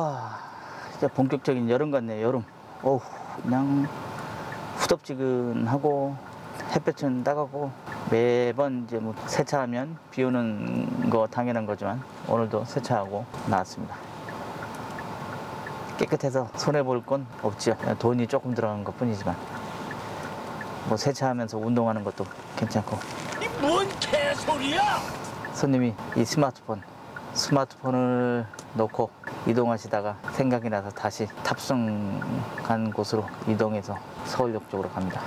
아, 진짜 본격적인 여름 같네요, 여름. 어우, 그냥 후덥지근하고 햇볕은 따갑고 매번 이제 뭐 세차하면 비 오는 거 당연한 거지만 오늘도 세차하고 나왔습니다. 깨끗해서 손해 볼 건 없지요. 돈이 조금 들어간 것 뿐이지만 뭐 세차하면서 운동하는 것도 괜찮고 이 뭔 개소리야? 손님이 이 스마트폰 스마트폰을 놓고 이동하시다가 생각이 나서 다시 탑승한 곳으로 이동해서 서울역 쪽으로 갑니다.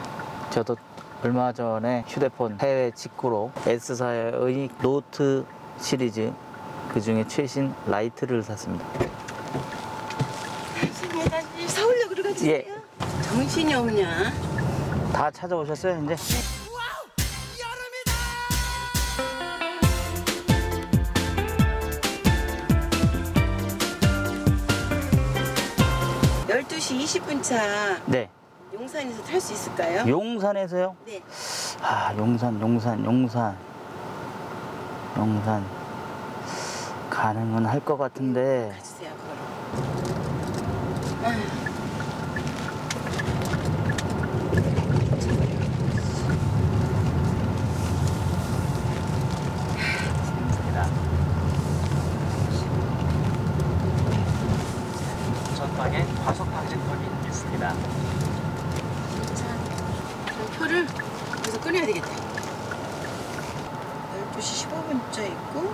저도 얼마 전에 휴대폰 해외 직구로 S사의 노트 시리즈 그 중에 최신 라이트를 샀습니다. 내가 서울역으로 가주세요. 예. 정신이 없냐? 다 찾아오셨어요 이제? 20분 차 네. 용산에서 탈 수 있을까요? 용산에서요? 네. 아 용산 용산 용산 용산 가능은 할 것 같은데 가주세요, 그럼. 전방에 과속 방지턱이 있습니다. 자, 저 표를 여기서 끊어야 되겠다. 12시 15분 차 있고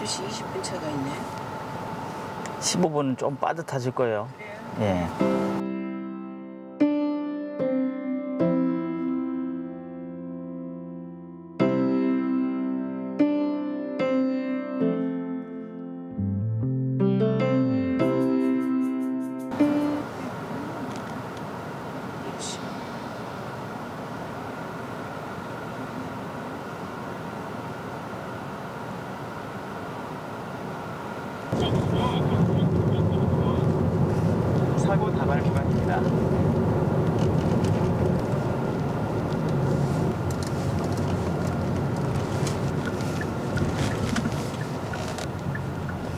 12시 20분 차가 있네. 15분은 좀 빠듯하실 거예요. 그래요? 예. 사고 다발 구간입니다.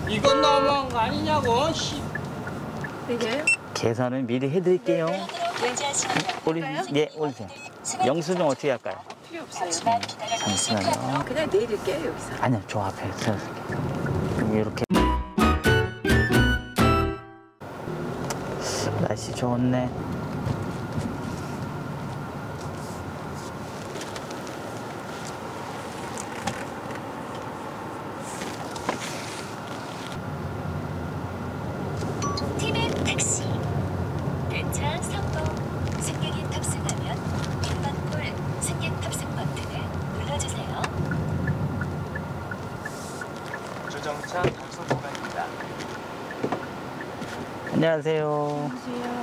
이건 너무한 거 아니냐고? 씨. 되게요? 계산은 미리 해드릴게요. 올리, 예, 올리세요. 영수증 어떻게 할까요? 필요 없어요. 잠시만요. 그냥 내릴게요, 여기서. 아니요, 저 앞에 세워줄게요. 이렇게. 날씨 좋네. 티벳 택시 배차 성공 승객이 탑승하면 6번 홀 승객 탑승 버튼을 눌러주세요. 주정차 단속 구간입니다. 안녕하세요. 전방에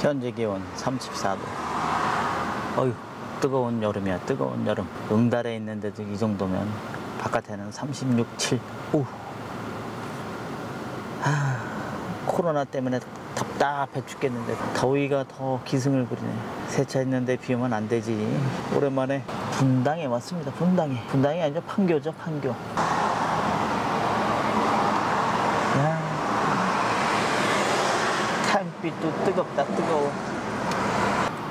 현재 기온 34도. 어휴, 뜨거운 여름이야, 뜨거운 여름. 응달에 있는데도 이 정도면 바깥에는 36, 7. 오. 아, 코로나 때문에 답답해 죽겠는데 더위가 더 기승을 부리네. 세차했는데 비 오면 안 되지. 오랜만에 분당에 왔습니다. 분당에. 분당이 아니죠. 판교죠, 판교. 햇빛도 뜨겁다 뜨거워.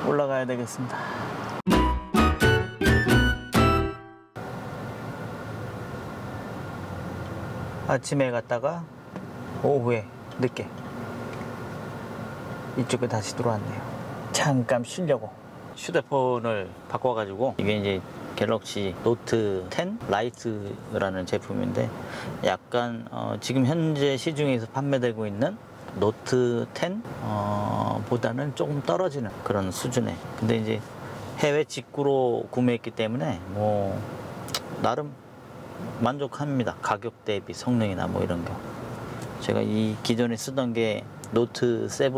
올라가야 되겠습니다. 아침에 갔다가 오후에 늦게 이쪽에 다시 들어왔네요. 잠깐 쉬려고. 휴대폰을 바꿔가지고 이게 이제 갤럭시 노트 10 라이트라는 제품인데 약간 어, 지금 현재 시중에서 판매되고 있는 노트 10 어, 보다는 조금 떨어지는 그런 수준의 근데 이제 해외 직구로 구매했기 때문에 뭐 나름 만족합니다. 가격 대비 성능이나 뭐 이런 거. 제가 이 기존에 쓰던 게 노트 7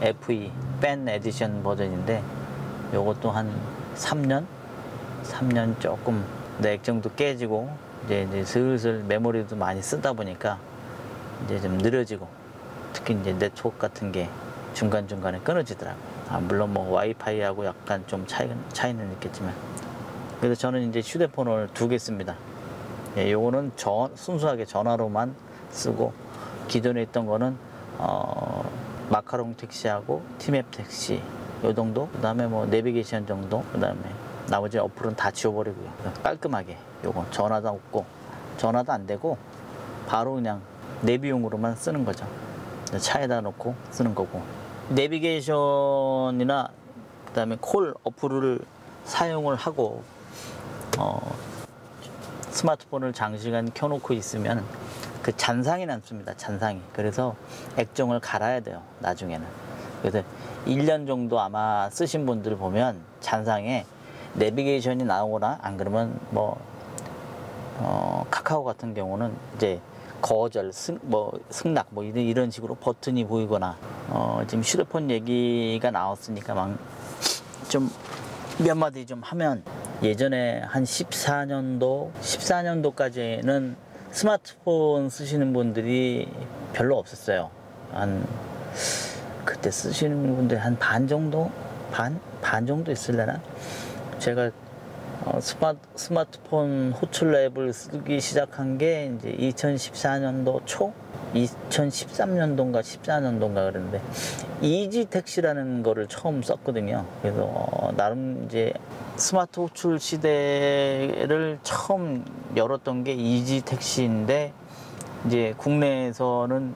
FE Fan Edition 버전인데 요것도 한 3년? 3년 조금 내 액정도 깨지고 이제, 이제 슬슬 메모리도 많이 쓰다 보니까 이제 좀 느려지고 특히 이제 네트워크 같은 게 중간중간에 끊어지더라고요. 아, 물론 뭐 와이파이하고 약간 좀 차이, 차이는 있겠지만. 그래서 저는 이제 휴대폰을 두 개 씁니다. 예, 요거는 전, 순수하게 전화로만 쓰고 기존에 있던 거는 어, 마카롱 택시하고 티맵 택시 요 정도? 그 다음에 뭐 내비게이션 정도? 그 다음에 나머지 어플은 다 지워버리고요. 깔끔하게 요거 전화도 없고 전화도 안 되고 바로 그냥 내비용으로만 쓰는 거죠 차에다 놓고 쓰는 거고 내비게이션이나 그다음에 콜 어플을 사용을 하고 어, 스마트폰을 장시간 켜놓고 있으면 그 잔상이 남습니다. 잔상이. 그래서 액정을 갈아야 돼요. 나중에는. 그래서 1년 정도 아마 쓰신 분들 보면 잔상에 내비게이션이 나오거나 안 그러면 뭐 어, 카카오 같은 경우는 이제 거절, 승, 뭐 승낙 뭐 이런, 이런 식으로 버튼이 보이거나 어, 지금 휴대폰 얘기가 나왔으니까 막 좀 몇 마디 좀 하면 예전에 한 14년도, 14년도까지는 스마트폰 쓰시는 분들이 별로 없었어요. 한 그때 쓰시는 분들 한 반 정도, 반, 반 정도 있을려나? 제가 어, 스마트, 스마트폰 호출 앱을 쓰기 시작한 게 이제 2014년도 초, 2013년도인가 14년도인가 그랬는데 이지 택시라는 거를 처음 썼거든요. 그래서 어, 나름 이제 스마트 호출 시대를 처음 열었던 게 이지 택시인데 이제 국내에서는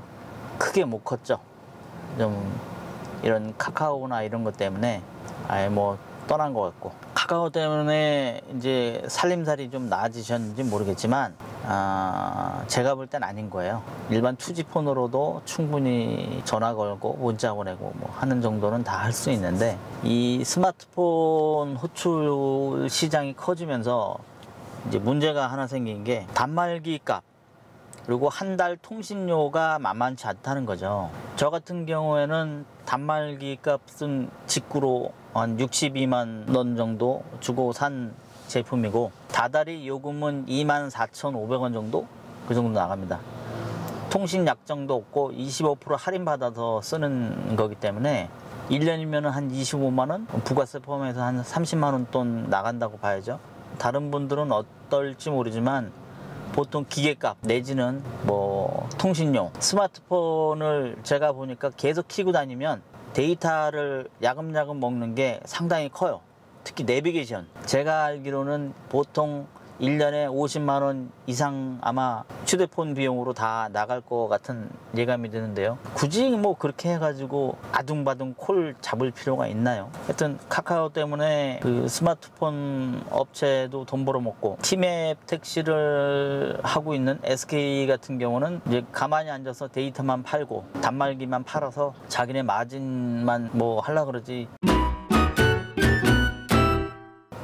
크게 못 컸죠. 좀 이런 카카오나 이런 것 때문에 아예 뭐 떠난 것 같고 카카오 때문에 이제 살림살이 좀 나아지셨는지 모르겠지만 아, 제가 볼 땐 아닌 거예요. 일반 투지폰으로도 충분히 전화 걸고 문자 보내고 뭐 하는 정도는 다 할 수 있는데 이 스마트폰 호출 시장이 커지면서 이제 문제가 하나 생긴 게 단말기 값 그리고 한 달 통신료가 만만치 않다는 거죠. 저 같은 경우에는 단말기 값은 직구로 한 62만 원 정도 주고 산 제품이고 다달이 요금은 24,500원 정도 그 정도 나갑니다. 통신 약정도 없고 25% 할인 받아서 쓰는 거기 때문에 1년이면 한 25만 원, 부가세 포함해서 한 30만 원 돈 나간다고 봐야죠. 다른 분들은 어떨지 모르지만 보통 기계값 내지는 뭐 통신용 스마트폰을 제가 보니까 계속 키고 다니면 데이터를 야금야금 먹는 게 상당히 커요. 특히 내비게이션. 제가 알기로는 보통 1년에 50만 원 이상 아마 휴대폰 비용으로 다 나갈 것 같은 예감이 드는데요. 굳이 뭐 그렇게 해가지고 아둥바둥 콜 잡을 필요가 있나요? 하여튼 카카오 때문에 그 스마트폰 업체도 돈 벌어먹고 티맵 택시를 하고 있는 SK 같은 경우는 이제 가만히 앉아서 데이터만 팔고 단말기만 팔아서 자기네 마진만 뭐 하려 그러지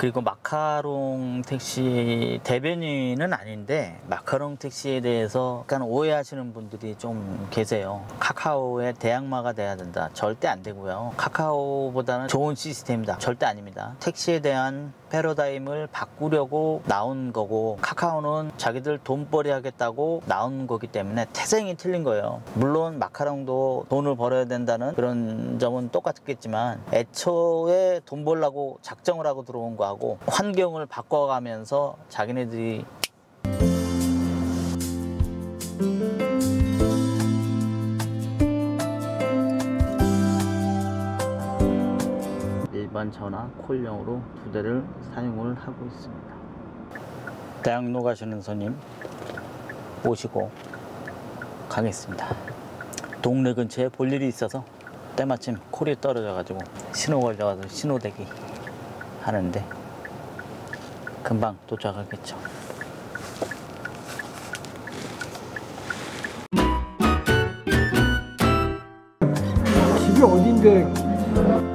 그리고 마카롱 택시 대변인은 아닌데 마카롱 택시에 대해서 약간 오해하시는 분들이 좀 계세요. 카카오의 대항마가 돼야 된다. 절대 안 되고요. 카카오보다는 좋은 시스템이다. 절대 아닙니다. 택시에 대한 패러다임을 바꾸려고 나온 거고 카카오는 자기들 돈벌이 하겠다고 나온 거기 때문에 태생이 틀린 거예요. 물론 마카롱도 돈을 벌어야 된다는 그런 점은 똑같겠지만 애초에 돈 벌라고 작정을 하고 들어온 거하고 환경을 바꿔가면서 자기네들이 일반 전화 콜용으로 두 대를 사용을 하고 있습니다. 대학로 가시는 손님 모시고 가겠습니다. 동네 근처에 볼 일이 있어서 때마침 콜이 떨어져 가지고 신호 걸려가지고 신호대기 하는데 금방 도착하겠죠. 집이 어딘데